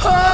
Oh!